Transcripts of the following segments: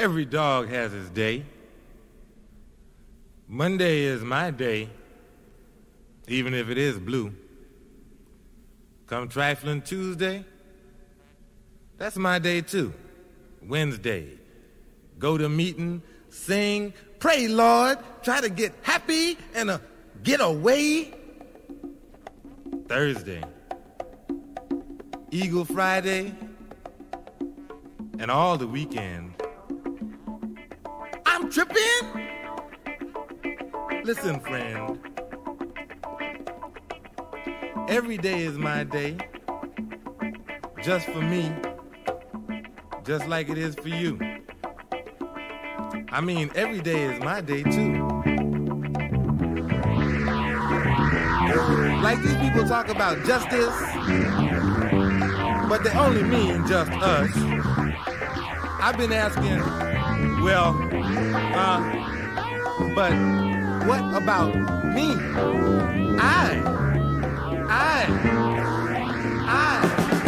Every dog has his day. Monday is my day, even if it is blue. Come trifling Tuesday, that's my day too. Wednesday, go to meeting, sing, pray, Lord, try to get happy and uh, get away. Thursday, Eagle Friday, and all the weekend. Tripping. Listen, friend. Every day is my day. Just for me. Just like it is for you. I mean, every day is my day too. Like these people talk about justice, but they only mean just us. I've been asking, well, uh, but what about me? I, I, I.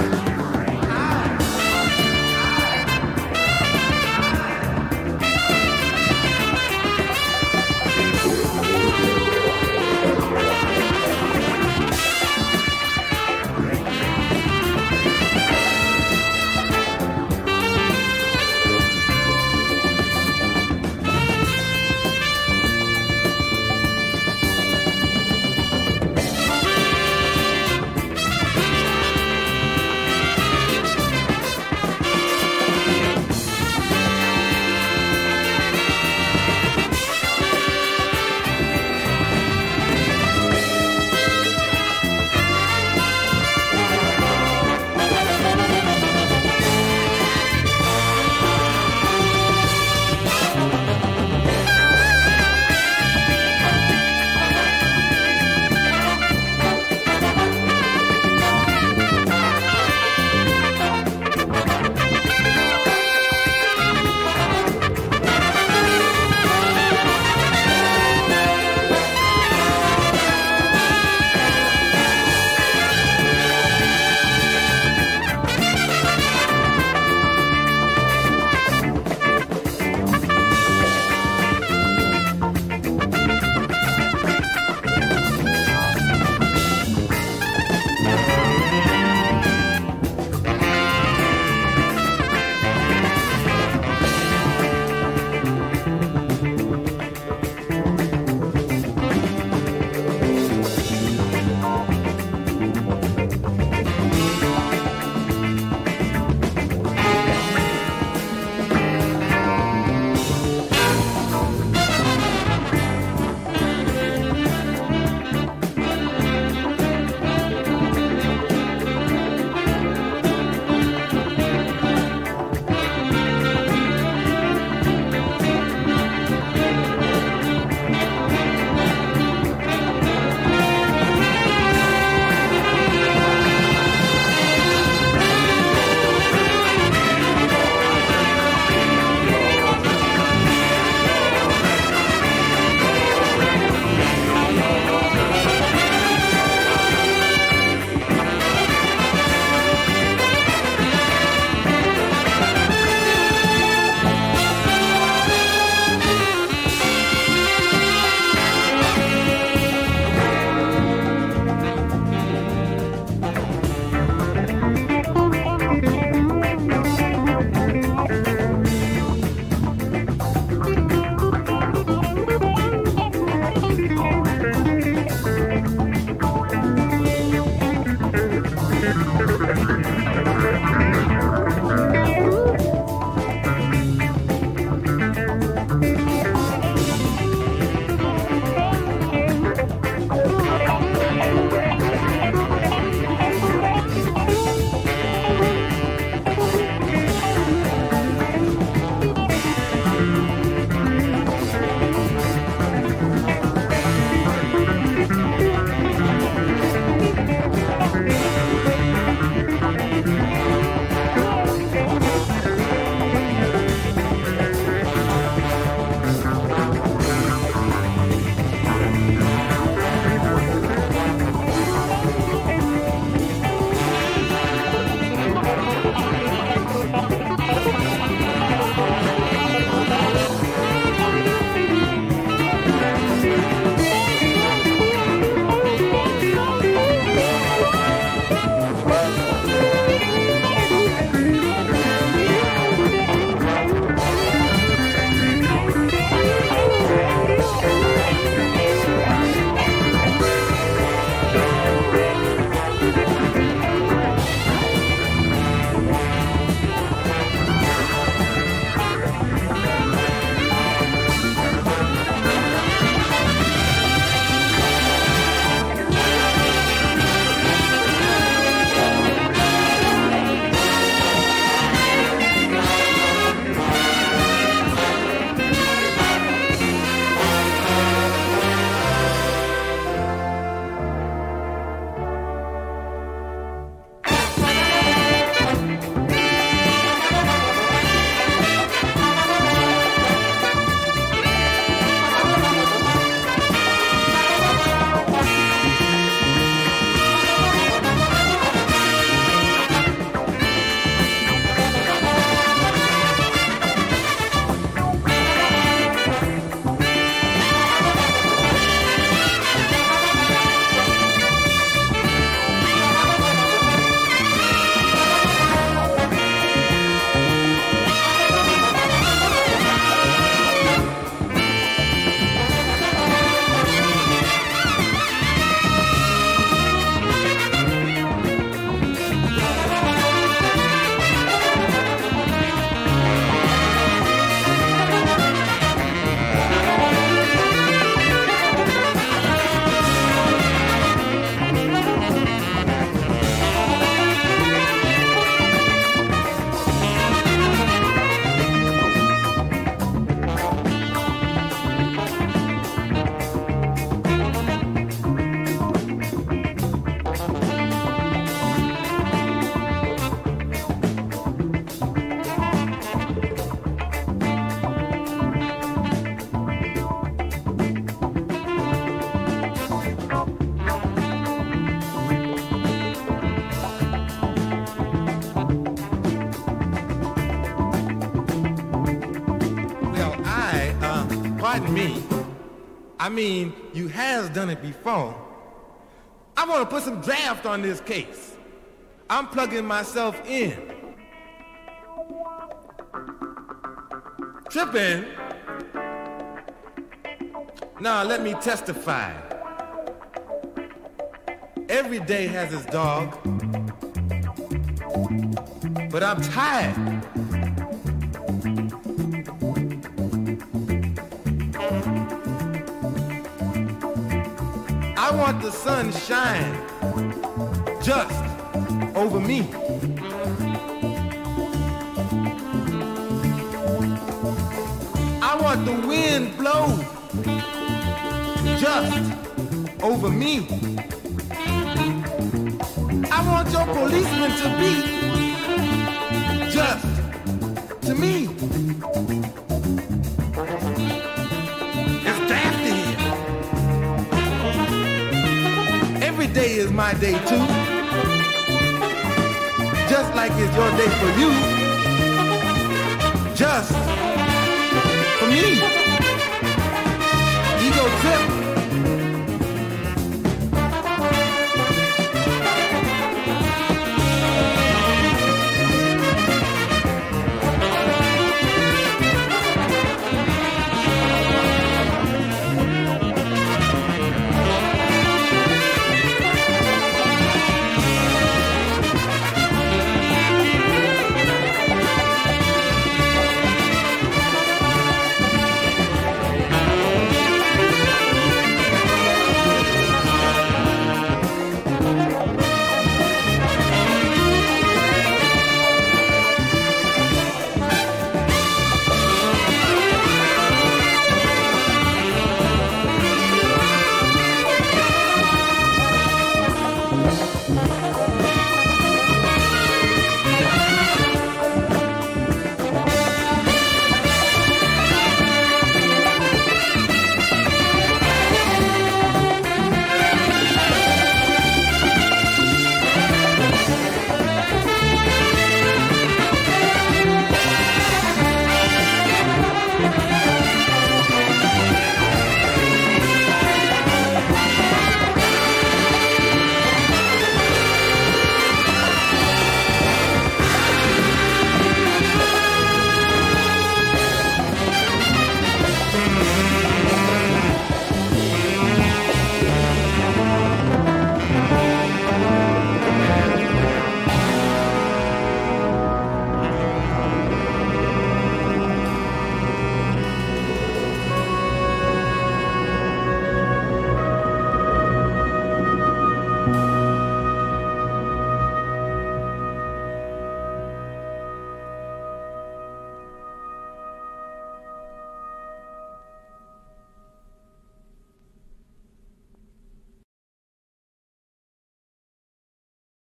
pardon me. I mean, you has done it before. I want to put some draft on this case. I'm plugging myself in. Tripping. Now let me testify. Every day has its dog, but I'm tired. I want the sun shine just over me. I want the wind blow just over me. I want your policeman to be just to me. Is my day too. Just like it's your day for you. Just for me. Ego trip